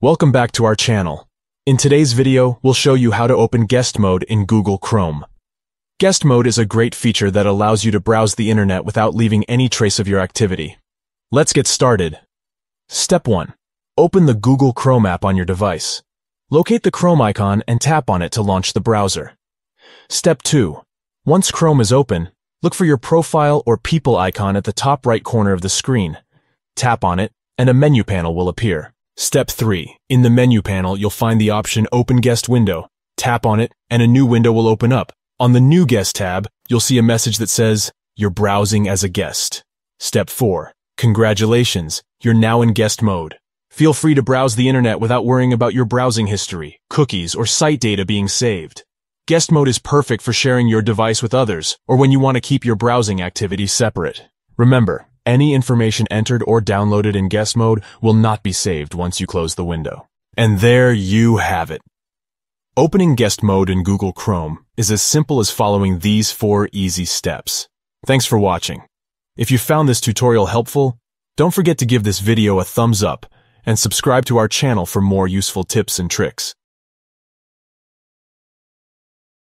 Welcome back to our channel. In today's video, we'll show you how to open guest mode in Google Chrome. Guest mode is a great feature that allows you to browse the internet without leaving any trace of your activity. Let's get started. Step 1. Open the Google Chrome app on your device. Locate the Chrome icon and tap on it to launch the browser. Step 2. Once Chrome is open, look for your profile or people icon at the top right corner of the screen. Tap on it, and a menu panel will appear. Step 3. In the menu panel, you'll find the option Open Guest Window. Tap on it, and a new window will open up. On the New Guest tab, you'll see a message that says, You're browsing as a guest. Step 4. Congratulations, you're now in guest mode. Feel free to browse the internet without worrying about your browsing history, cookies, or site data being saved. Guest mode is perfect for sharing your device with others, or when you want to keep your browsing activity separate. Remember, any information entered or downloaded in guest mode will not be saved once you close the window. And there you have it. Opening guest mode in Google Chrome is as simple as following these four easy steps. Thanks for watching. If you found this tutorial helpful, don't forget to give this video a thumbs up and subscribe to our channel for more useful tips and tricks.